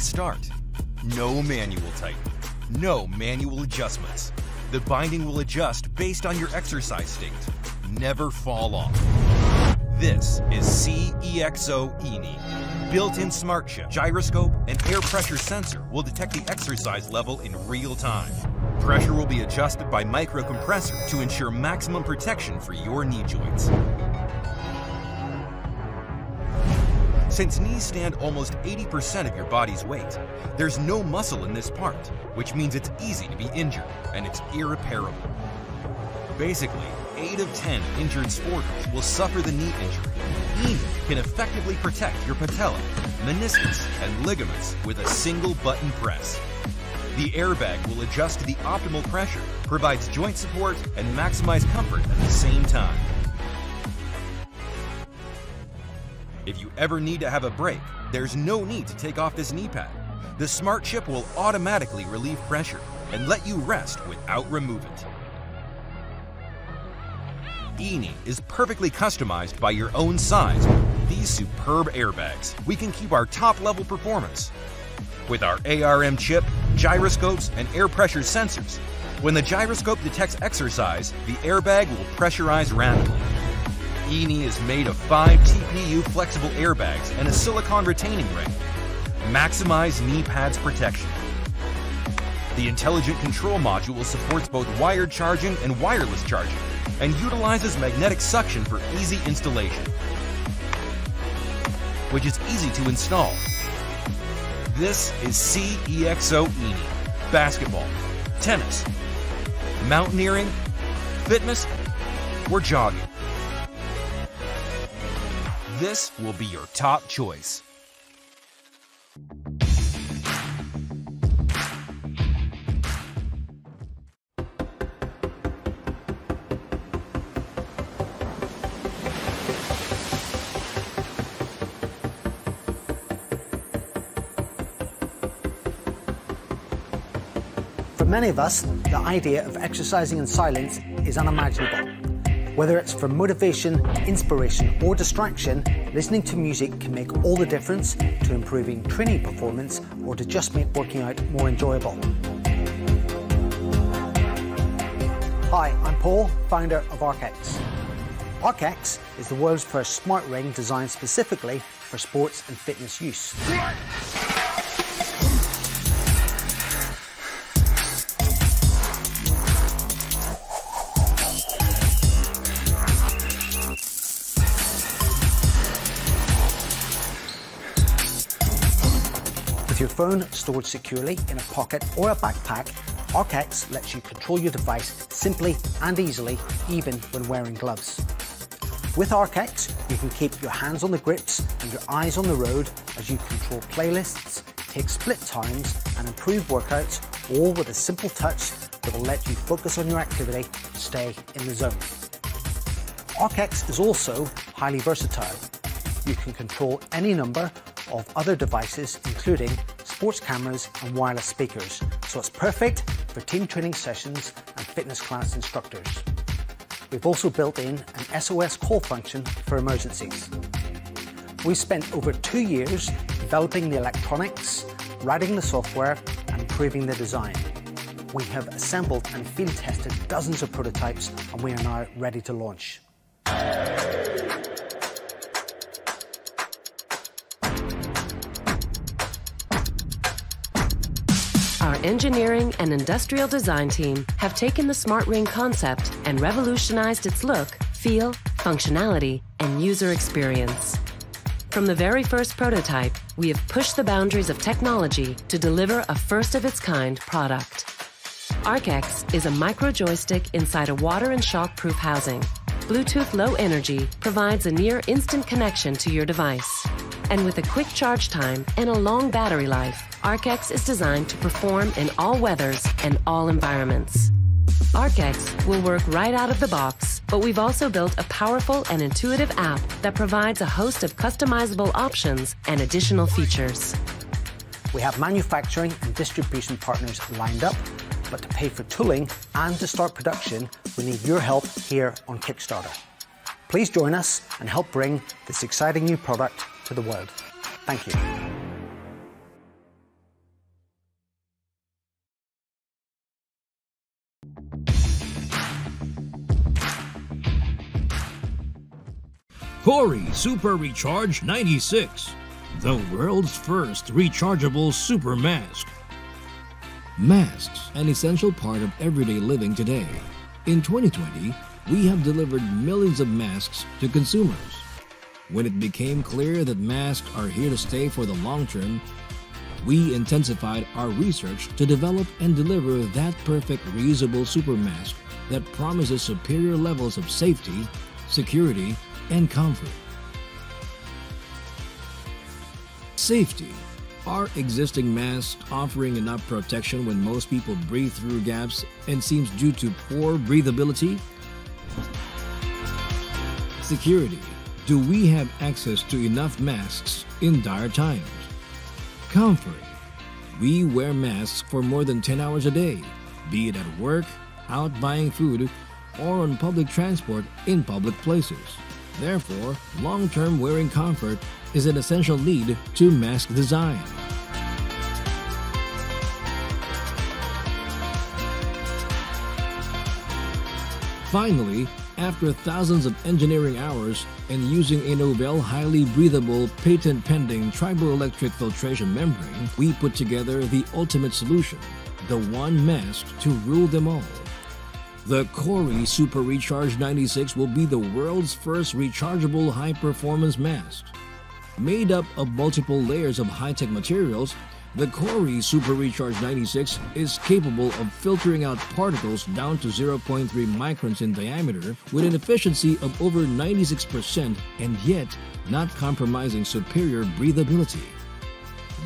start. No manual tightening. No manual adjustments. The binding will adjust based on your exercise state. Never fall off. This is CEXO E-Knee. Built-in smart chip, gyroscope, and air pressure sensor will detect the exercise level in real time. Pressure will be adjusted by microcompressor to ensure maximum protection for your knee joints. Since knees stand almost 80% of your body's weight, there's no muscle in this part, which means it's easy to be injured and it's irreparable. Basically, 8 of 10 injured sporters will suffer the knee injury. E-Knee can effectively protect your patella, meniscus, and ligaments with a single button press. The airbag will adjust to the optimal pressure, provides joint support, and maximize comfort at the same time. If you ever need to have a break, there's no need to take off this knee pad. The smart chip will automatically relieve pressure and let you rest without removing it. E-Knee is perfectly customized by your own size. These superb airbags, we can keep our top level performance. With our ARM chip, gyroscopes, and air pressure sensors, when the gyroscope detects exercise, the airbag will pressurize rapidly. E-Knee is made of 5 TPU flexible airbags and a silicone retaining ring. Maximize knee pads protection. The intelligent control module supports both wired charging and wireless charging and utilizes magnetic suction for easy installation, which is easy to install. This is CEXO E-Knee. Basketball, tennis, mountaineering, fitness, or jogging. This will be your top choice. For many of us, the idea of exercising in silence is unimaginable. Whether it's for motivation, inspiration, or distraction, listening to music can make all the difference to improving training performance or to just make working out more enjoyable. Hi, I'm Paul, founder of ArcX. ArcX is the world's first smart ring designed specifically for sports and fitness use. Phone stored securely in a pocket or a backpack, ArcX lets you control your device simply and easily, even when wearing gloves. With ArcX, you can keep your hands on the grips and your eyes on the road as you control playlists, take split times, and improve workouts, all with a simple touch that will let you focus on your activity stay in the zone. ArcX is also highly versatile. You can control any number of other devices, including sports cameras and wireless speakers, so it's perfect for team training sessions and fitness class instructors. We've also built in an SOS call function for emergencies. We spent over two years developing the electronics, writing the software, and improving the design. We have assembled and field tested dozens of prototypes, and we are now ready to launch. Our engineering and industrial design team have taken the Smart Ring concept and revolutionized its look, feel, functionality, and user experience. From the very first prototype, we have pushed the boundaries of technology to deliver a first of its kind product. ArcX is a micro joystick inside a water and shock proof housing. Bluetooth Low Energy provides a near instant connection to your device. And with a quick charge time and a long battery life, ArcX is designed to perform in all weathers and all environments. ArcX will work right out of the box, but we've also built a powerful and intuitive app that provides a host of customizable options and additional features. We have manufacturing and distribution partners lined up, but to pay for tooling and to start production, we need your help here on Kickstarter. Please join us and help bring this exciting new product to the world. Thank you. CORI Super Recharge 96, the world's first rechargeable super mask. Masks, an essential part of everyday living today. In 2020, we have delivered millions of masks to consumers. When it became clear that masks are here to stay for the long term, we intensified our research to develop and deliver that perfect reusable super mask that promises superior levels of safety, security, and comfort. Safety. Are existing masks offering enough protection when most people breathe through gaps and seams due to poor breathability? Security. Do we have access to enough masks in dire times? Comfort. We wear masks for more than 10 hours a day, be it at work, out buying food, or on public transport in public places. Therefore, long term wearing comfort is an essential lead to mask design. Finally, after thousands of engineering hours and using a novel highly breathable patent pending triboelectric filtration membrane, we put together the ultimate solution, the one mask to rule them all. The Cori Super Recharge 96 will be the world's first rechargeable high performance mask. Made up of multiple layers of high tech materials, the Cori Super Recharge 96 is capable of filtering out particles down to 0.3 microns in diameter with an efficiency of over 96% and yet not compromising superior breathability.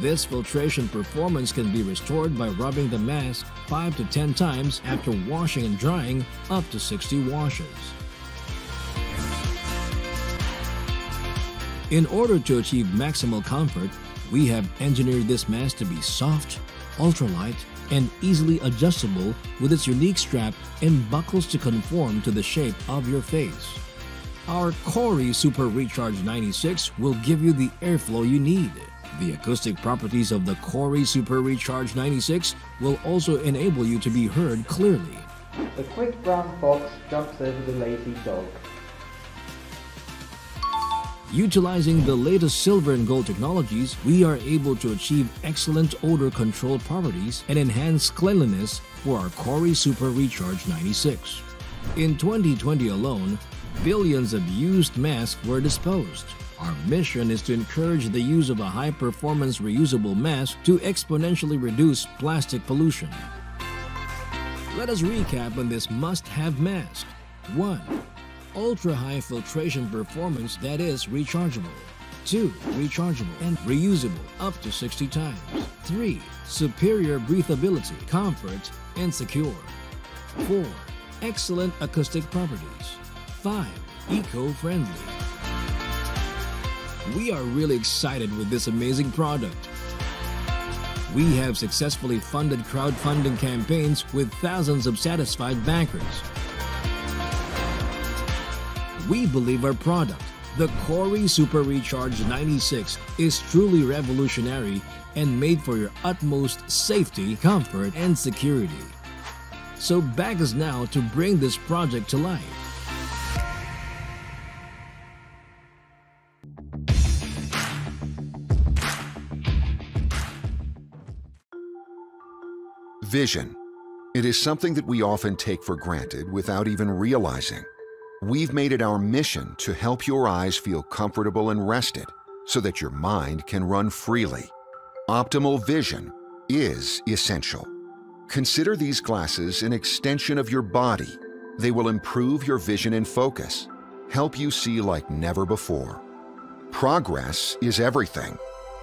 This filtration performance can be restored by rubbing the mask 5 to 10 times after washing and drying up to 60 washes. In order to achieve maximal comfort, we have engineered this mask to be soft, ultralight, and easily adjustable with its unique strap and buckles to conform to the shape of your face. Our Cori Super Recharge 96 will give you the airflow you need. The acoustic properties of the Cori Super Recharge 96 will also enable you to be heard clearly. The quick brown fox jumps over the lazy dog. Utilizing the latest silver and gold technologies, we are able to achieve excellent odor control properties and enhance cleanliness for our Cori Super Recharge 96. In 2020 alone, billions of used masks were disposed. Our mission is to encourage the use of a high performance reusable mask to exponentially reduce plastic pollution. Let us recap on this must have mask. 1 ultra high filtration performance that is rechargeable. 2. Rechargeable and reusable up to 60 times. 3. Superior breathability, comfort, and secure. 4. Excellent acoustic properties. 5. Eco-friendly. We are really excited with this amazing product. We have successfully funded crowdfunding campaigns with thousands of satisfied backers we believe our product, the Cori Super Recharge 96, is truly revolutionary and made for your utmost safety, comfort, and security. So back us now to bring this project to life. Vision. It is something that we often take for granted without even realizing. We've made it our mission to help your eyes feel comfortable and rested so that your mind can run freely. Optimal vision is essential. Consider these glasses an extension of your body. They will improve your vision and focus, help you see like never before. Progress is everything.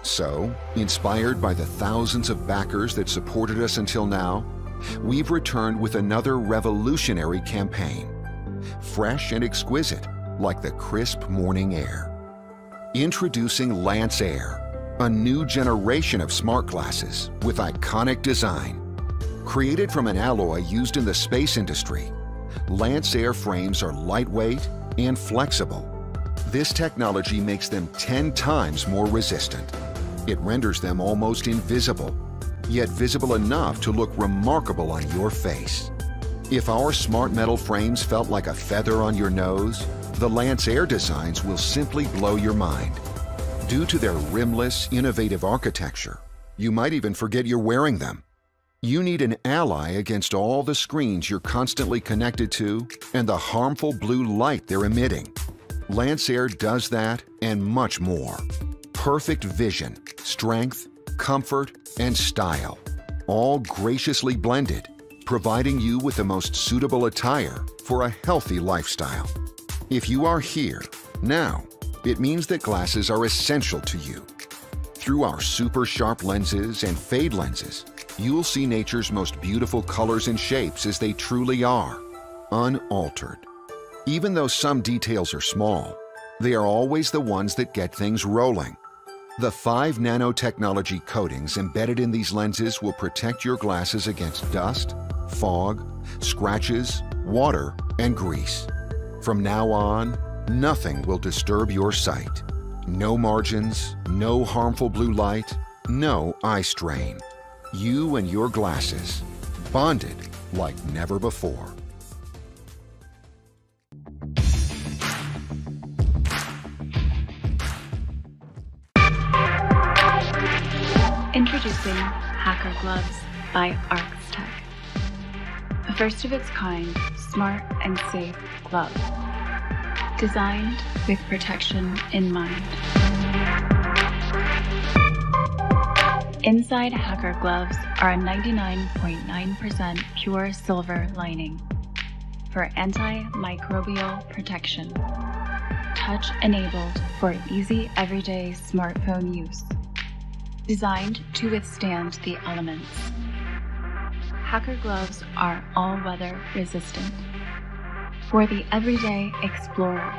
So, inspired by the thousands of backers that supported us until now, we've returned with another revolutionary campaign fresh and exquisite, like the crisp morning air. Introducing Lance Air, a new generation of smart glasses with iconic design. Created from an alloy used in the space industry, Lance Air frames are lightweight and flexible. This technology makes them 10 times more resistant. It renders them almost invisible, yet visible enough to look remarkable on your face. If our smart metal frames felt like a feather on your nose, The Lance Air designs will simply blow your mind. Due to their rimless, innovative architecture, you might even forget you're wearing them. You need an ally against all the screens you're constantly connected to and the harmful blue light they're emitting. Lance Air does that and much more. Perfect vision, strength, comfort, and style, all graciously blended, providing you with the most suitable attire for a healthy lifestyle. If you are here, now, it means that glasses are essential to you. Through our super sharp lenses and fade lenses, you'll see nature's most beautiful colors and shapes as they truly are, unaltered. Even though some details are small, they are always the ones that get things rolling. The 5 nanotechnology coatings embedded in these lenses will protect your glasses against dust, fog, scratches, water, and grease. From now on, nothing will disturb your sight. No margins, no harmful blue light, no eye strain. You and your glasses, bonded like never before. Introducing HCK3R Gloves by ARXTEC. First of its kind, smart and safe glove. Designed with protection in mind. Inside HCK3R Gloves are a 99.9% pure silver lining for antimicrobial protection. Touch enabled for easy everyday smartphone use designed to withstand the elements. HCK3R gloves are all weather resistant for the everyday explorer.